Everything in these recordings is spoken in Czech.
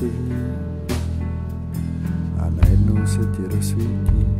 sweetie. se made no city.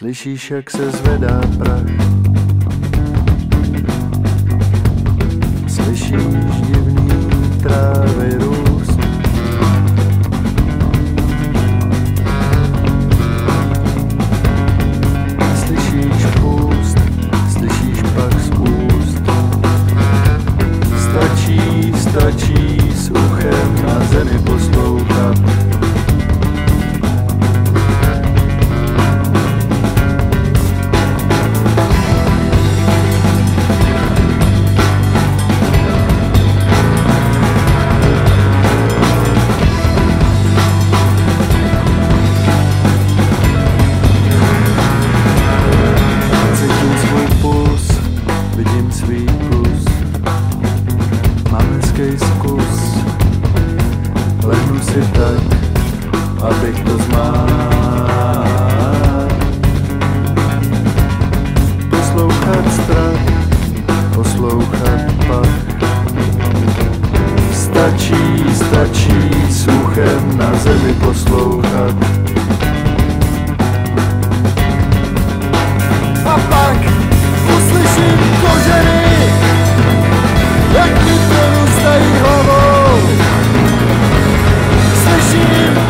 Slyšíš, jak se zvedá prach? Slyšíš divný trávy abych to zmál. Poslouchat strach, poslouchat pak. Stačí, stačí suchem na zemi poslouchat. A pak uslyším kořeny, jak mi prorůstají hlavou. Slyším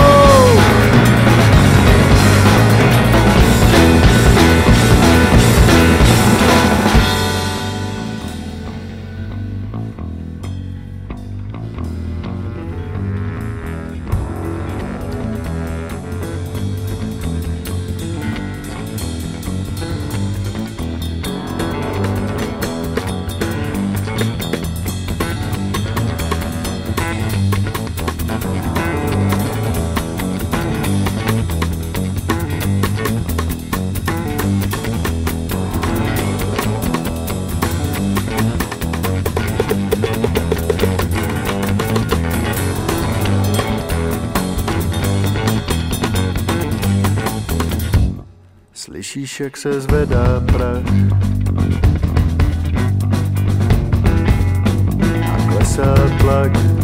jak se zvedá prach. A klesá tlak.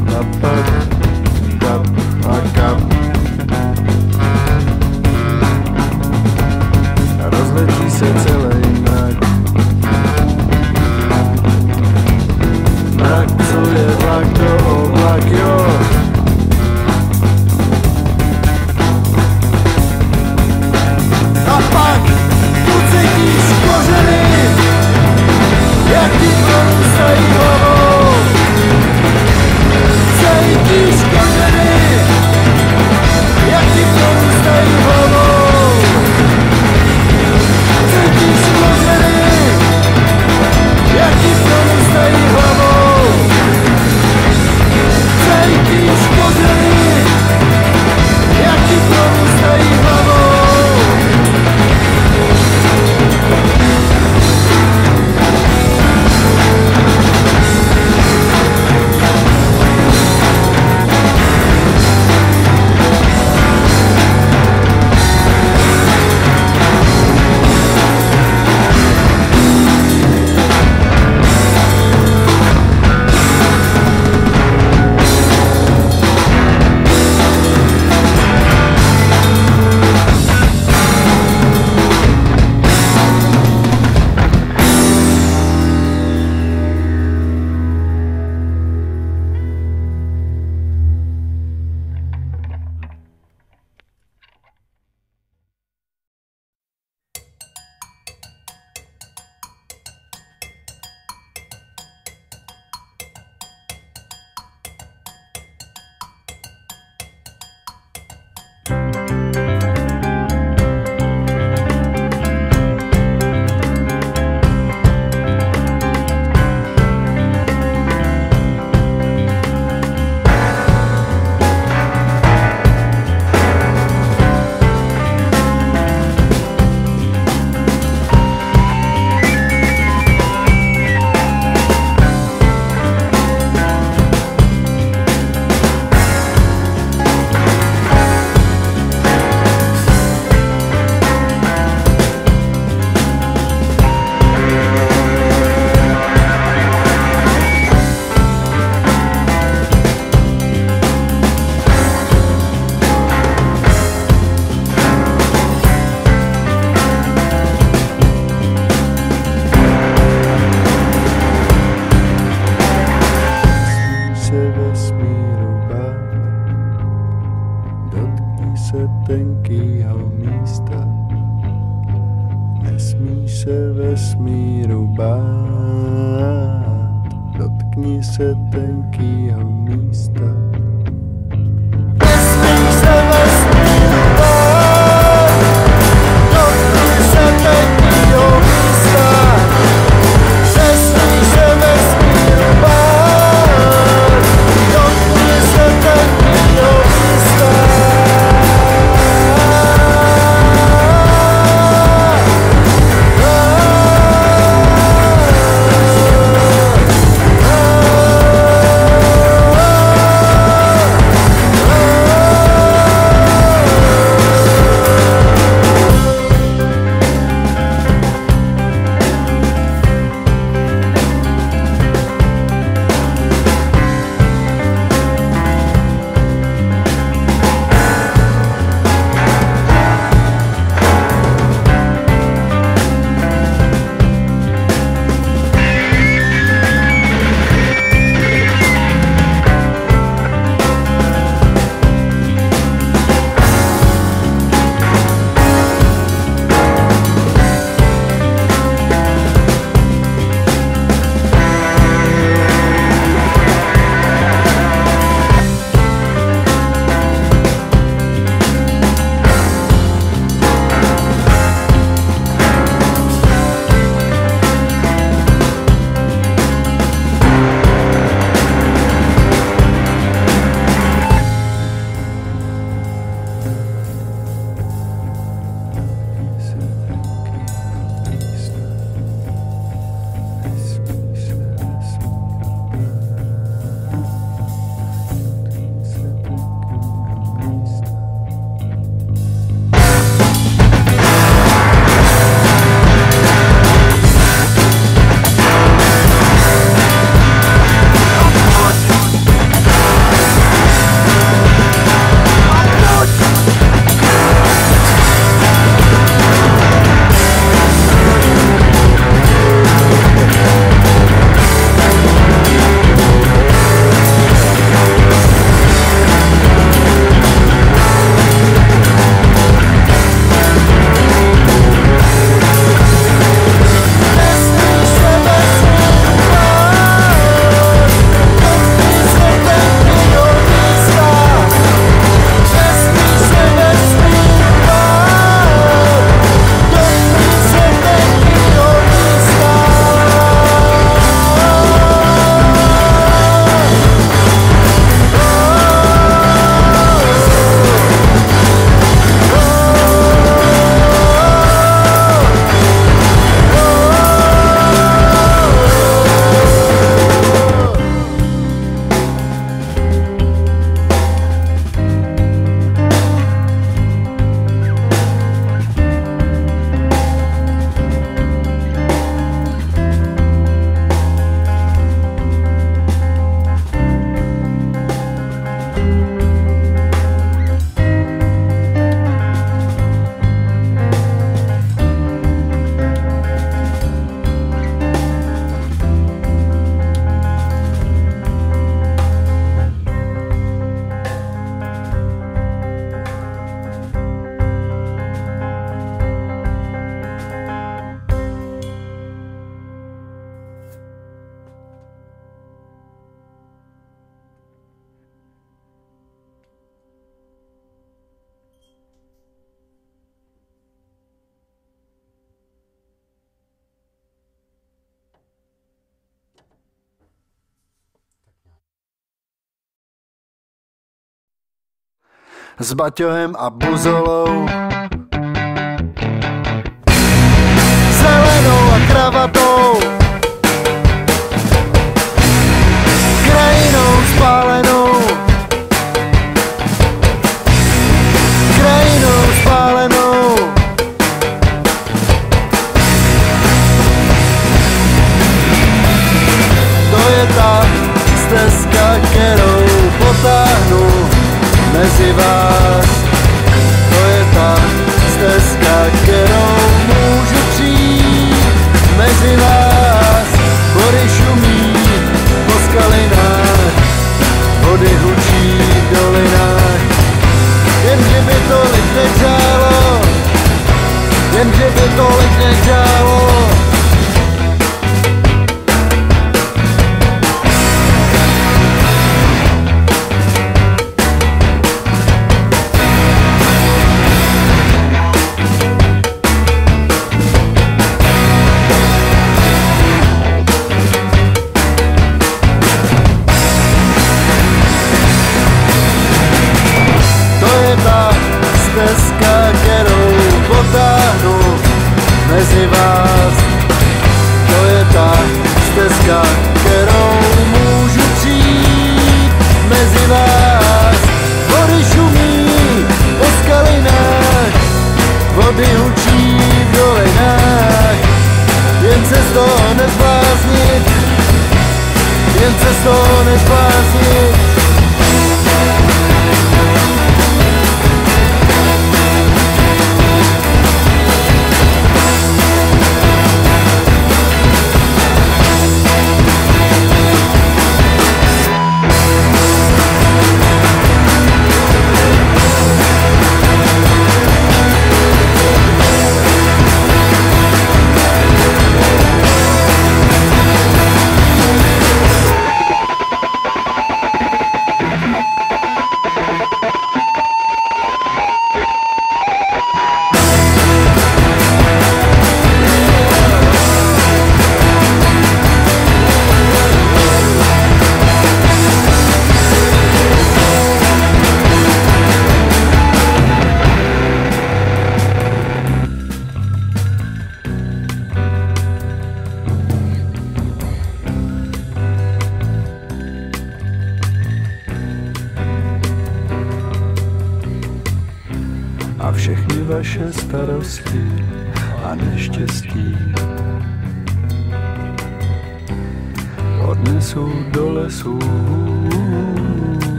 S baťohem a buzolou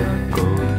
jako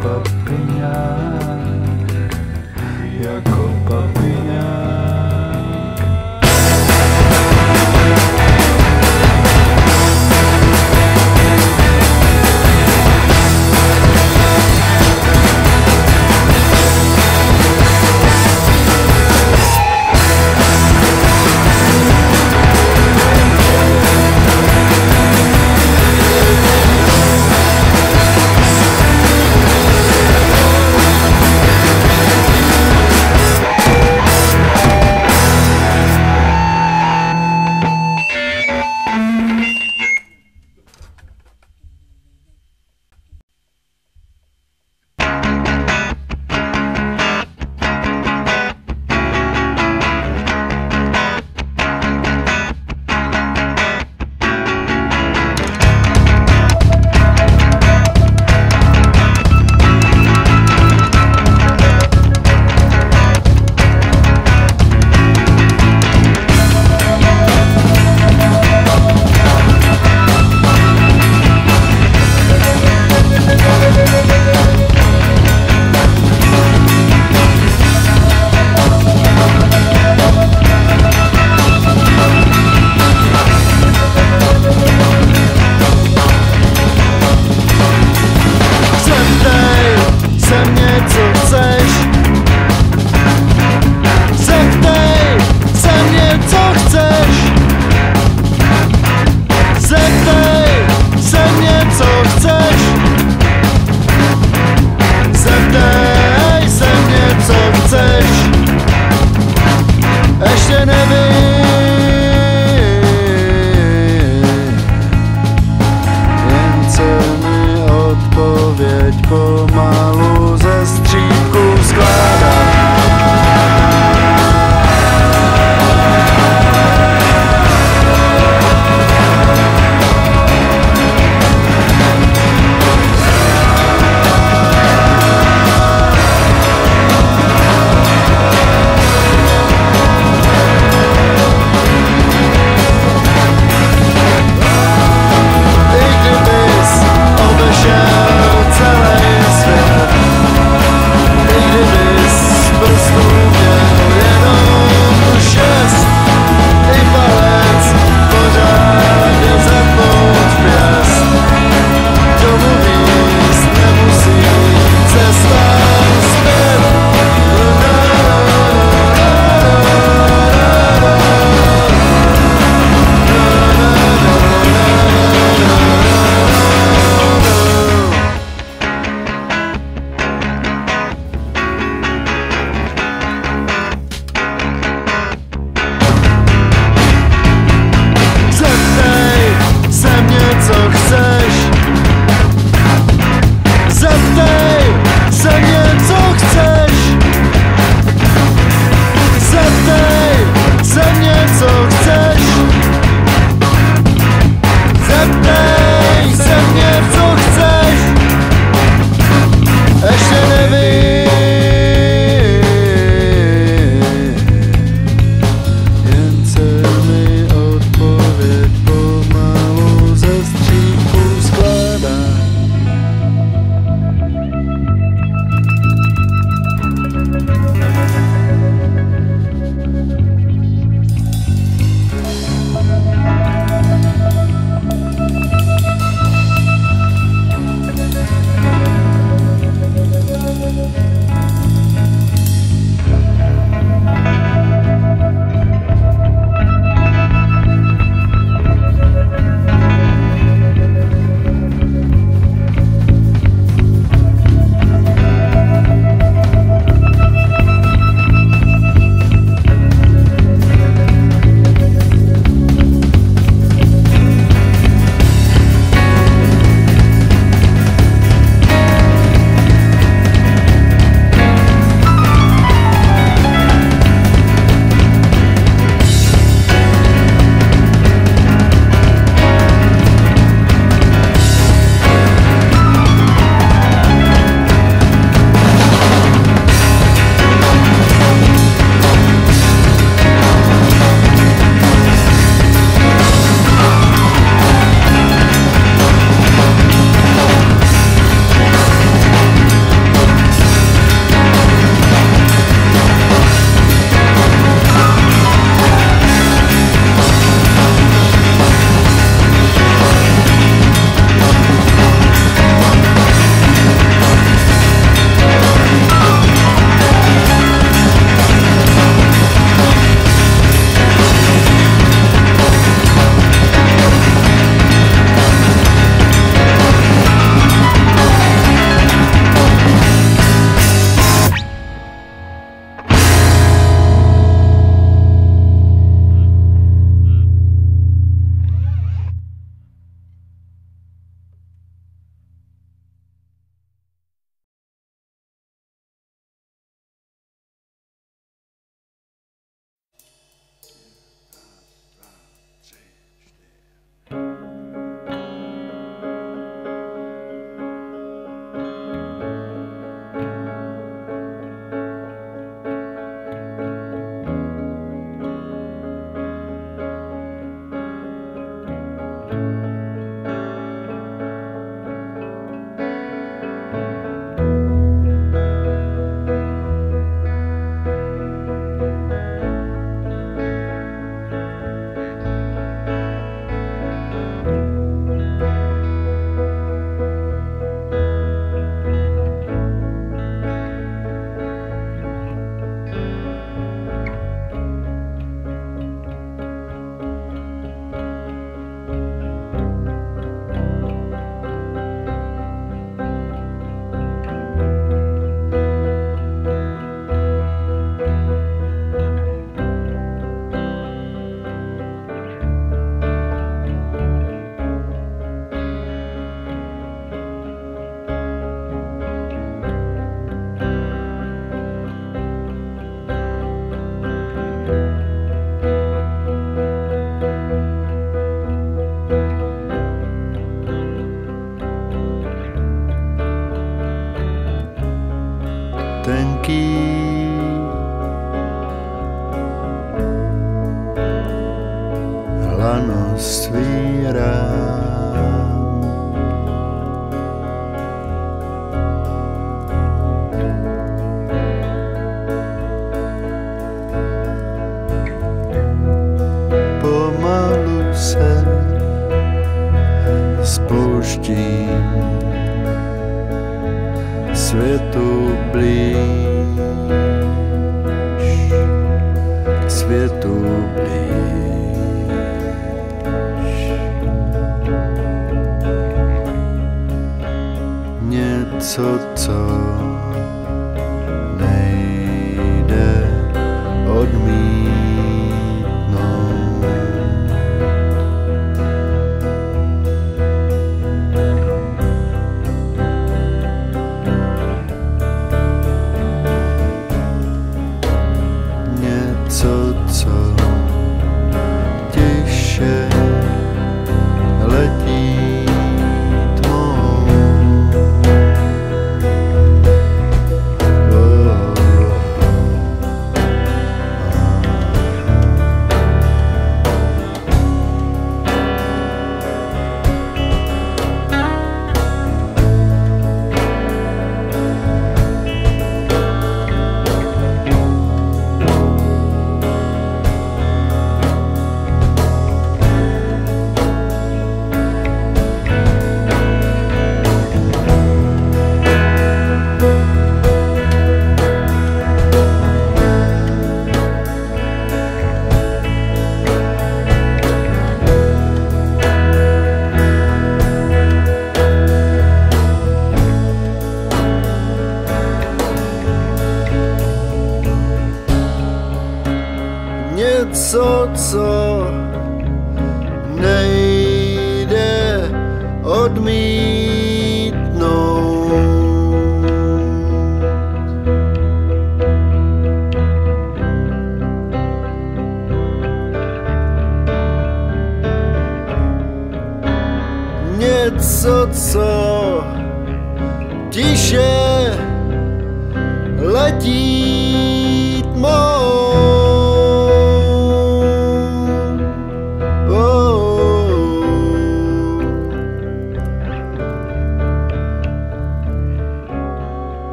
me.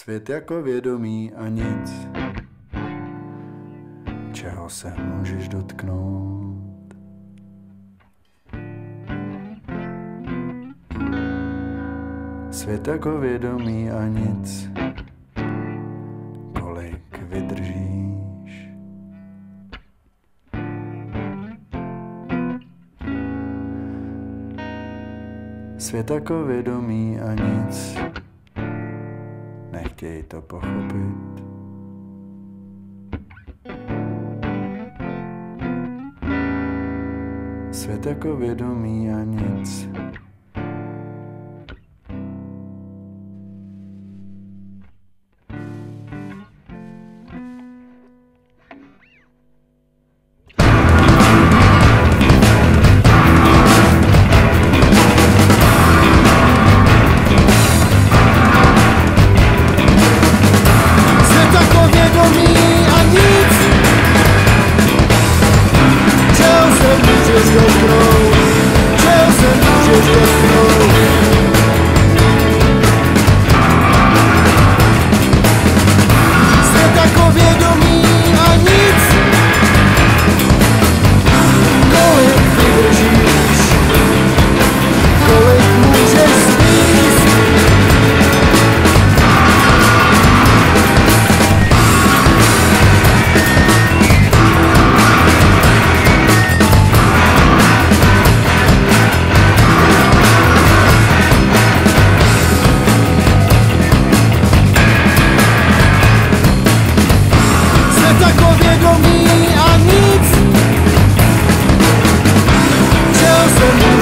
Svět jako vědomí a nic, čeho se můžeš dotknout. Svět jako vědomí a nic, kolik vydržíš. Svět jako vědomí a nic, nechtěj to pochopit. Svět jako vědomí a nic,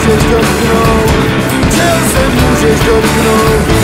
musieć dotknął Czasem musieć dotknął